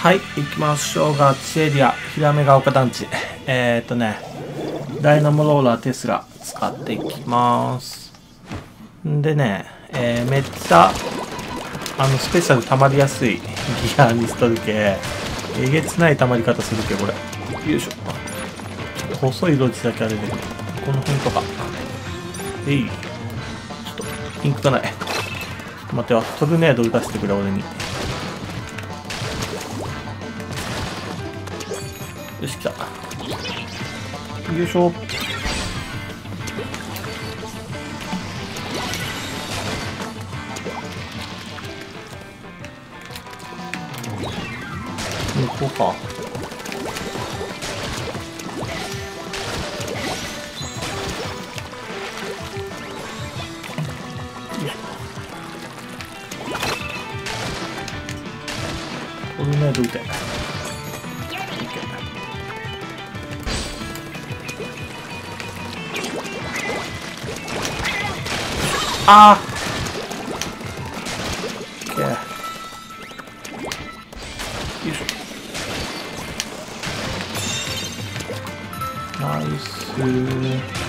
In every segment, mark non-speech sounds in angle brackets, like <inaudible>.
はい行きましょうガチエリアヒラメが丘団地。<laughs> えー、っとねダイナモローラーテスラ使っていきます。んでね、えー、めっちゃあのスペシャル溜まりやすいギアにしとるけえげつない溜まり方するけこれ。よいしょ。ちょっと細い路地だけあれでこの辺とか。えい。ちょっとピンクがない。ちょっと待ってよトルネード打たせてくれ俺に。よし来た。よいしょ。こうか。トルネード打てあーオ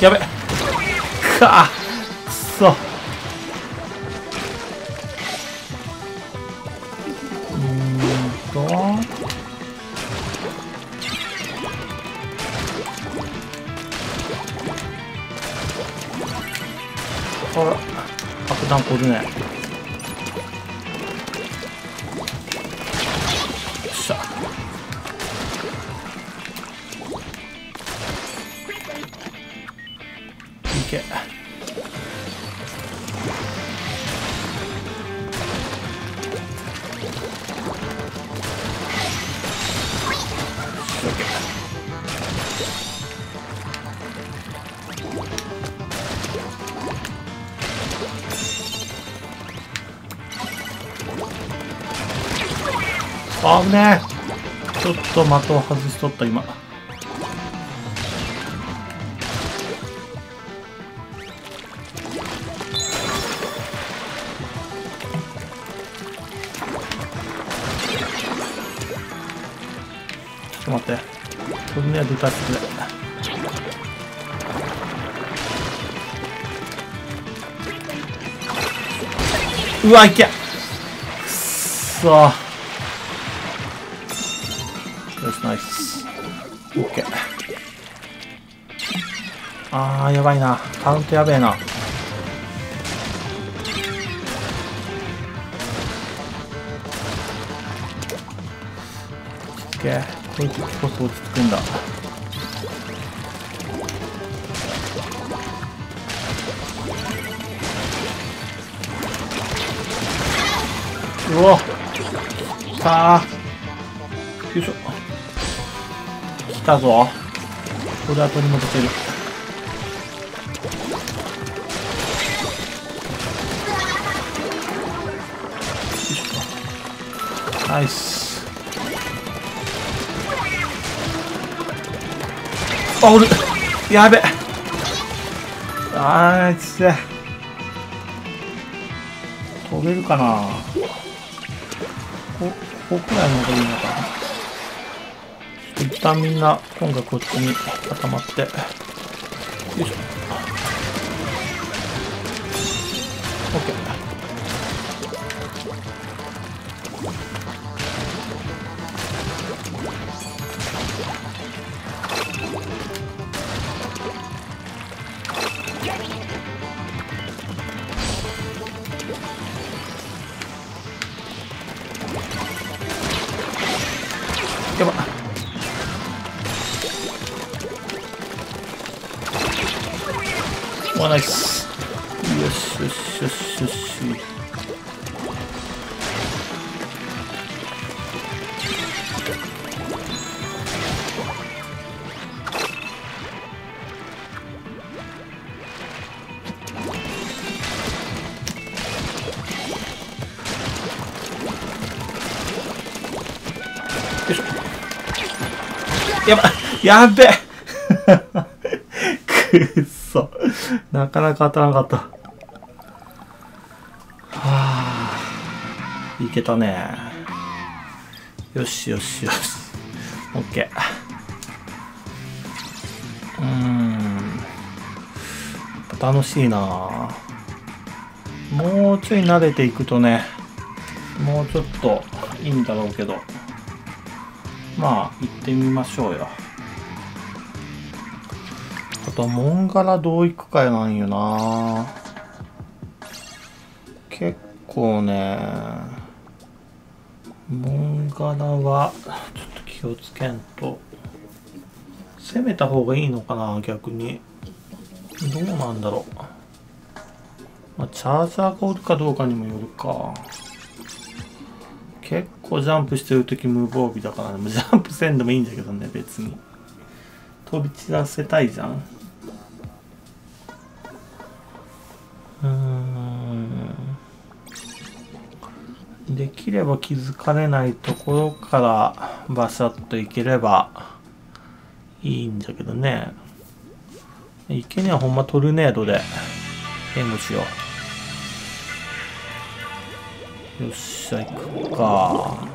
やべ。か。あくそ。うーんと。あら。爆弾こるね。あぶね。ちょっと的を外しとった今。ちょっと待って。トルネード打たせてくれ。うわいけ。くっそ。ーナイスオッケーあーやばいな。カウントやべえな。オッケーこいつこそ落ち着くんだ。うお。さあ。よいしょ。たぞ。これは取り戻せる。ナイス。あおる。やべ。あいつ。飛べるかな。こここくらいの方がいいのかな。一旦みんな今回こっちに固まって。よいしょ。OK やばないよしよしよしよしやばやべくっ <laughs> なかなか当たらなかった。はあいけたね。よしよしよし。オッケー。うーん。楽しいな。もうちょい慣れていくとねもうちょっといいんだろうけど。まあ行ってみましょうよ。とモンガラどう行くかなんよな。結構ねモンガラはちょっと気をつけんと。攻めた方がいいのかな逆に。どうなんだろう。まあ、チャージャーがおるかどうかにもよるか。結構ジャンプしてる時無防備だからね。ジャンプせんでもいいんだけどね別に。飛び散らせたいじゃん。うん。できれば気づかれないところからバシャッといければいいんだけどね。池にはほんまトルネードで援護しよう。よっしゃ行くか。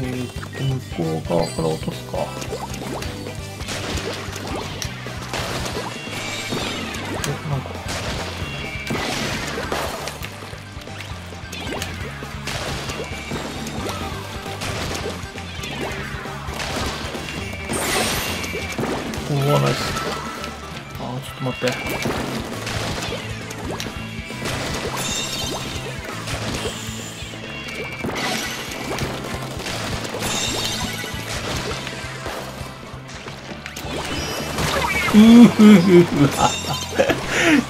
えー、向こう側から落とすか。えなんか。おおナイス。あーちょっと待って。うーわ。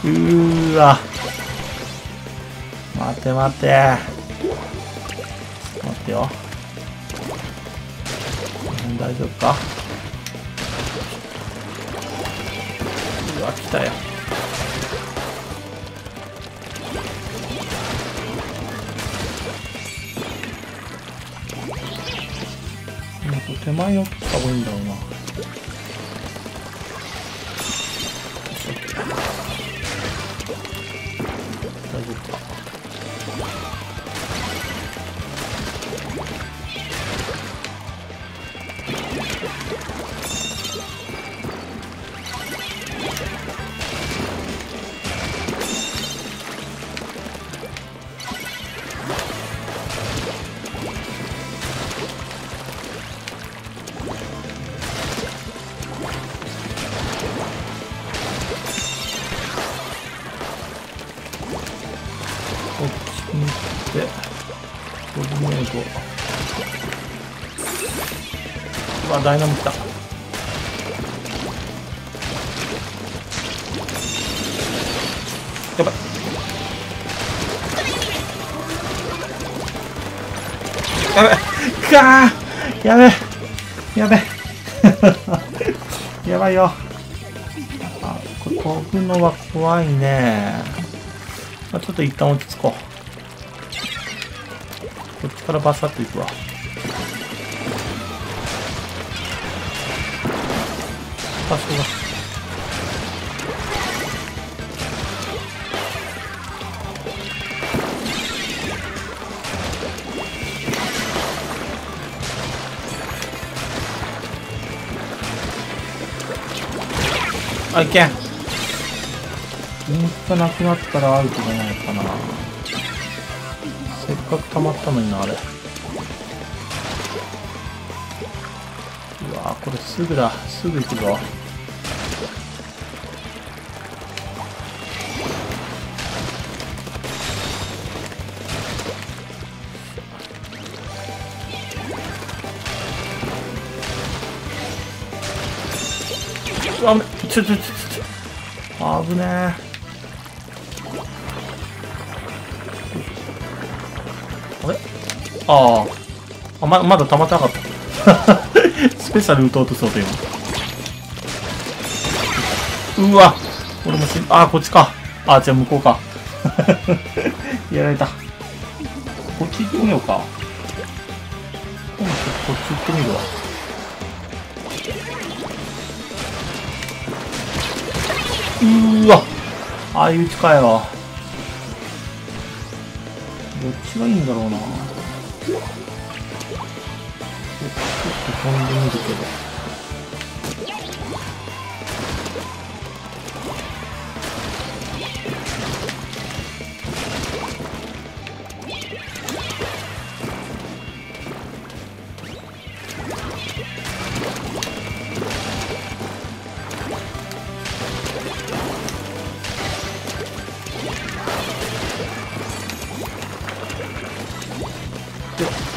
うわ待て待て。待ってよ。うん大丈夫か？うわ来たよ。うんこれ手前寄った方がいいんだろうな。ダイナモ来たやばい。やべ。かー。やべ。やべ。<laughs> やばいよ。あこれ飛ぶのは怖いね。まあ、ちょっと一旦落ち着こう。こっちからバサッといくわ。場所が。あ、いけん。インスタなくなったらアウトじゃないかなせっかく溜まったのになあれうわこれすぐだ。すぐ行くぞ。うわちょちょちょちょ危ねえ。あれ？ああ。あ、ま、まだ溜まってなかった。スペシャル打とうとそうと今。うわ俺もしあ、こっちか。あ、じゃあ向こうか。<laughs> やられた。こっち行ってみようか。こっち行ってみるわ。うーわああいう近いわ。どっちがいいんだろうな。ちょっと飛んでみるけど。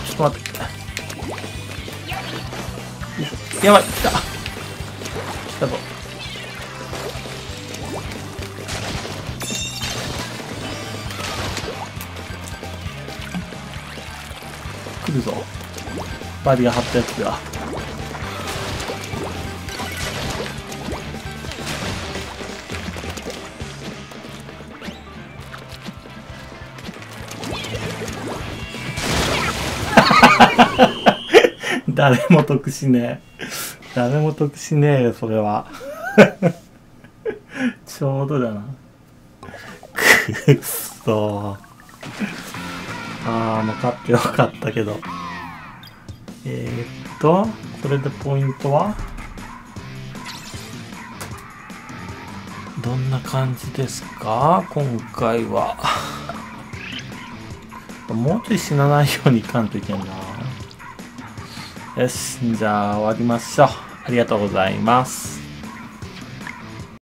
ちょっと待って。やばい、来た。来たぞ。来るぞ。バリア張ったやつが。<laughs> 誰も得しねえ。誰も得しねえよ、それは。<laughs> ちょうどだな。くっそああ、もう勝ってよかったけど。えー、っと、これでポイントは？どんな感じですか？今回は。<laughs> もうちょい死なないようにいかんといけんな。よし、じゃあ終わりましょう。ありがとうございます。